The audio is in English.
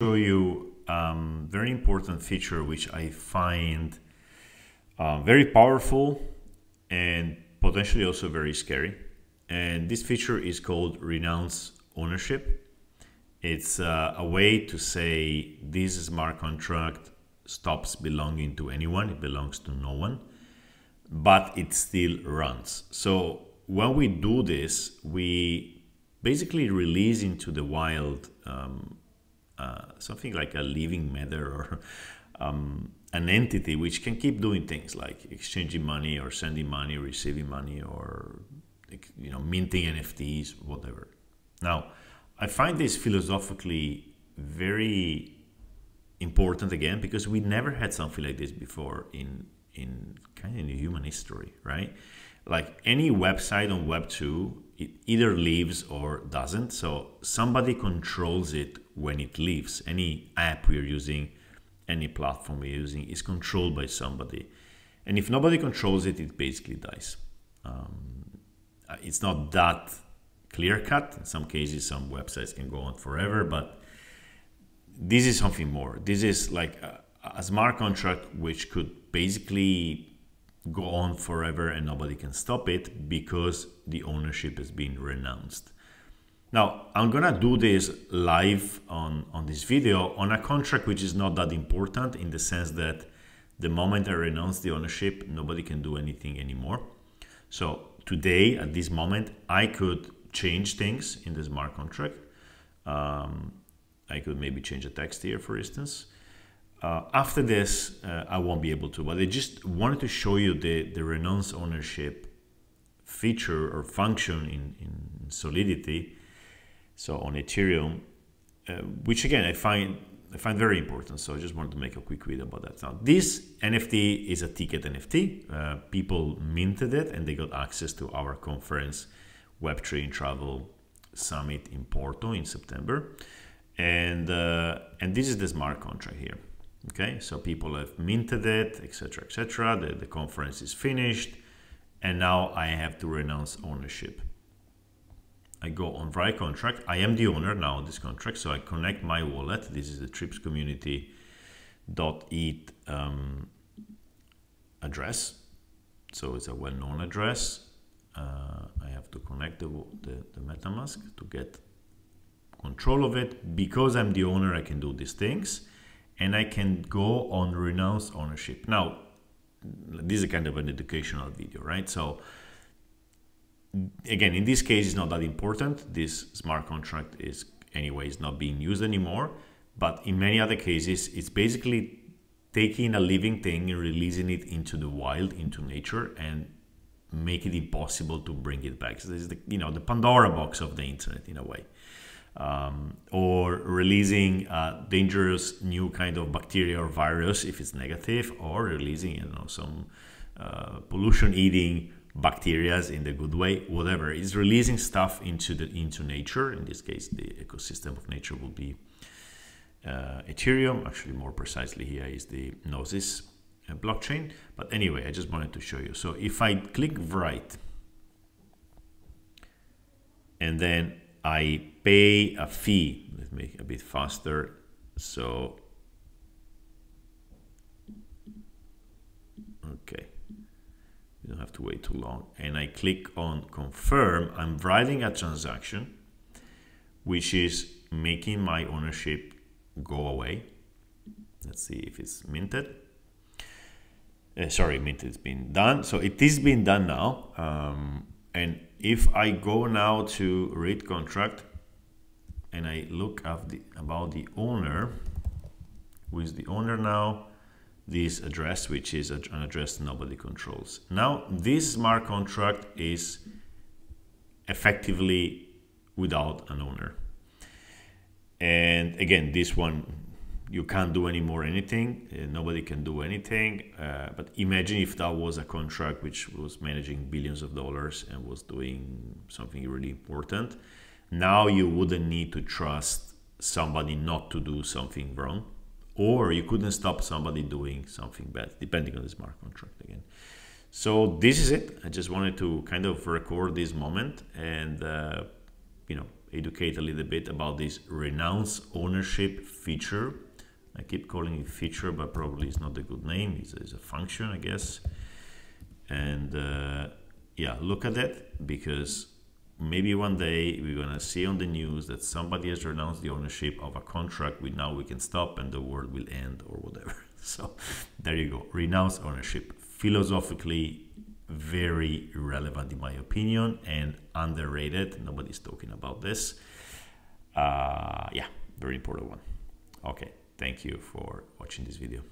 show you um, very important feature which I find uh, very powerful and potentially also very scary. And this feature is called renounce ownership. It's uh, a way to say this smart contract stops belonging to anyone, it belongs to no one, but it still runs. So when we do this, we basically release into the wild um, uh, something like a living matter or um, an entity which can keep doing things like exchanging money or sending money, receiving money, or you know minting NFTs, whatever. Now, I find this philosophically very important again because we never had something like this before in in kind of in human history, right? Like any website on Web two, it either lives or doesn't. So somebody controls it when it leaves. Any app we're using, any platform we're using is controlled by somebody. And if nobody controls it, it basically dies. Um, uh, it's not that clear cut. In some cases, some websites can go on forever, but this is something more. This is like a, a smart contract which could basically go on forever and nobody can stop it because the ownership has been renounced. Now, I'm gonna do this live on, on this video on a contract which is not that important in the sense that the moment I renounce the ownership, nobody can do anything anymore. So today, at this moment, I could change things in the smart contract. Um, I could maybe change a text here, for instance. Uh, after this, uh, I won't be able to, but I just wanted to show you the, the renounce ownership feature or function in, in Solidity so on Ethereum, uh, which again I find I find very important. So I just wanted to make a quick video about that. Now this NFT is a ticket NFT. Uh, people minted it and they got access to our conference Web3 in Travel Summit in Porto in September. And uh, and this is the smart contract here. Okay, so people have minted it, etc., etc. The, the conference is finished, and now I have to renounce ownership. I go on write contract. I am the owner now of this contract, so I connect my wallet. This is the trips community dot ETH um, address. So it's a well-known address. Uh, I have to connect the, the, the MetaMask to get control of it. Because I'm the owner, I can do these things. And I can go on renounce ownership. Now, this is kind of an educational video, right? So again, in this case, it's not that important. This smart contract is anyways not being used anymore. But in many other cases, it's basically taking a living thing and releasing it into the wild, into nature, and make it impossible to bring it back. So this is the you know the Pandora box of the internet in a way. Um, or releasing a dangerous new kind of bacteria or virus if it's negative, or releasing you know some uh, pollution eating bacteria in the good way, whatever. It's releasing stuff into the into nature. In this case, the ecosystem of nature will be uh, Ethereum. Actually, more precisely here is the Gnosis uh, blockchain. But anyway, I just wanted to show you. So if I click write, and then I pay a fee, let's make a bit faster. So, okay you don't have to wait too long. And I click on confirm I'm writing a transaction which is making my ownership go away. Let's see if it's minted. Uh, sorry minted has been done. So it is being done now. Um, and if I go now to read contract and I look at the, about the owner who is the owner now this address, which is an address nobody controls. Now, this smart contract is effectively without an owner. And again, this one, you can't do any more anything. Uh, nobody can do anything. Uh, but imagine if that was a contract which was managing billions of dollars and was doing something really important. Now you wouldn't need to trust somebody not to do something wrong or you couldn't stop somebody doing something bad, depending on the smart contract again. So this is it. I just wanted to kind of record this moment and, uh, you know, educate a little bit about this renounce ownership feature. I keep calling it feature, but probably it's not a good name. It's, it's a function, I guess. And uh, yeah, look at that because maybe one day we're gonna see on the news that somebody has renounced the ownership of a contract. We now we can stop and the world will end or whatever. So there you go. Renounce ownership. Philosophically, very relevant in my opinion and underrated. Nobody's talking about this. Uh, yeah, very important one. Okay, thank you for watching this video.